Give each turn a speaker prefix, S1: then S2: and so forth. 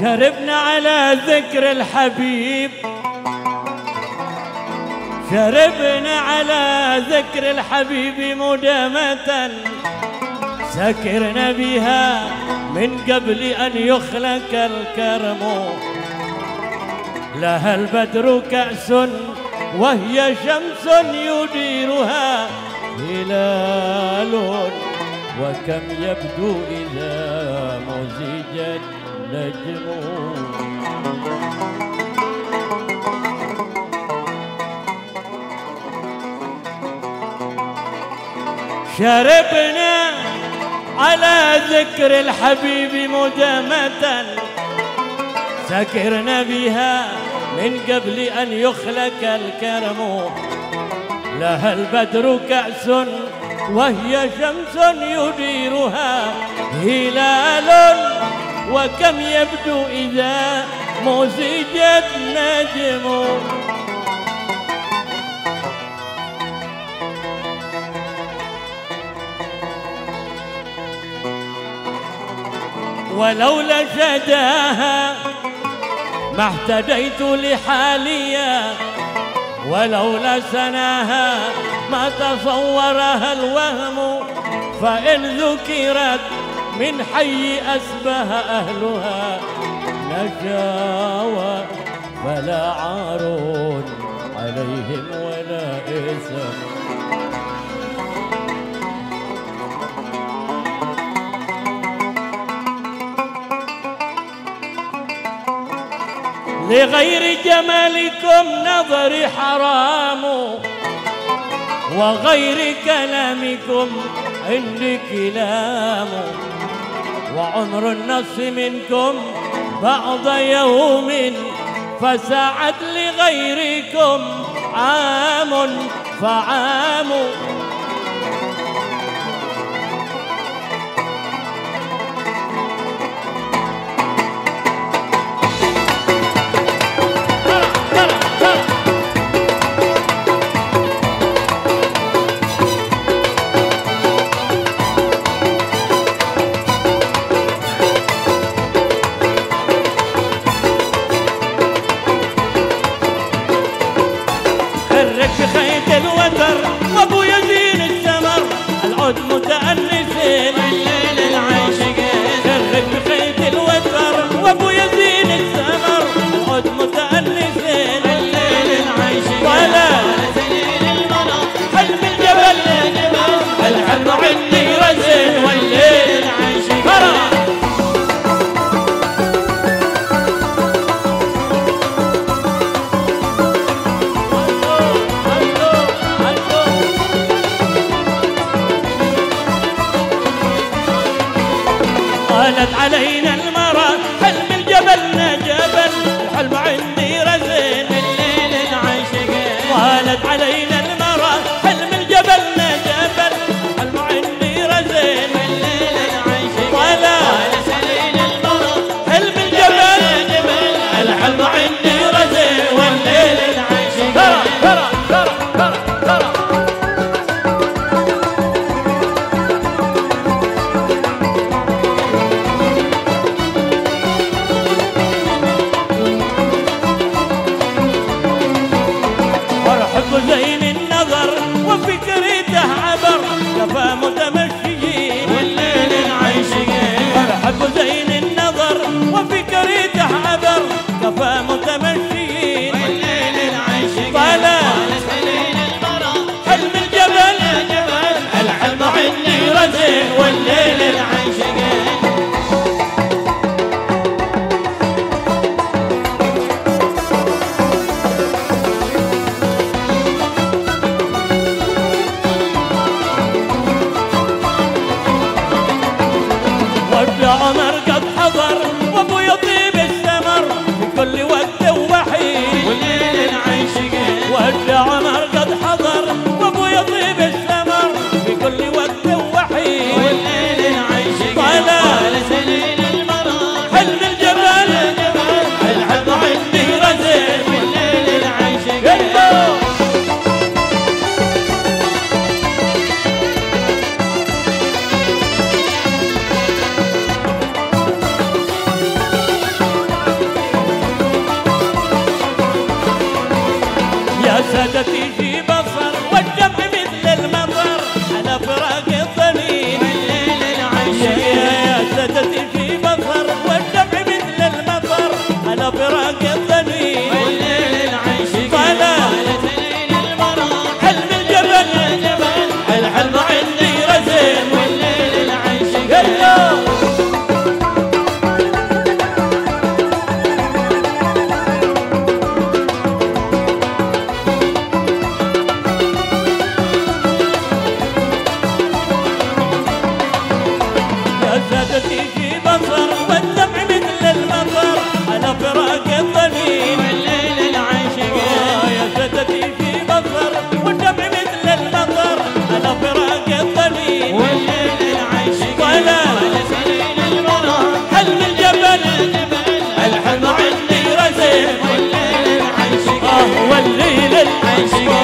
S1: شربنا على ذكر الحبيب. شربنا على ذكر الحبيب مدامة سكرنا بها من قبل أن يخلق الكرم. لها البدر كأس وهي شمس يديرها هلال وكم يبدو إذا مزج النجم. شربنا على ذكر الحبيب مدامة سكرنا بها من قبل أن يخلق الكرم. لها البدر كأس وهي شمس يديرها هلال وكم يبدو إذا مزجت نجم. ولولا شداها ما اهتديت لحاليا ولولا سناها ما تصورها الوهم فإن ذكرت من حي أسبه أهلها نجاوى فلا عار عليهم ولا إثم. لغير جمالكم نظري حرام. وغير كلامكم عندي كلام. وعمر النص منكم بعض يوم فساعد لغيركم عام فعام. وابن عمر قد حضر وابو يطيب السمر في كل وقت وحيد.
S2: والليل العاشقين
S1: وابن عمر قد سادتي في بصر والدمع مثل المطر. على فراق يا
S2: العاشقين
S1: يا سادتي في بصر والدمع مثل المطر. على فراق بصر والدمع مثل المطر على فراق الضنين
S2: والليل العاشقين
S1: يا سادتي في بصر والدمع مثل المطر على فراق الضنين
S2: والليل العاشقين
S1: طلع.
S2: طالت ليل المراحل
S1: حلم الجبل
S2: جبل؟
S1: الحلم عندي رزين.
S2: والليل العاشقين
S1: آه والليل العاشق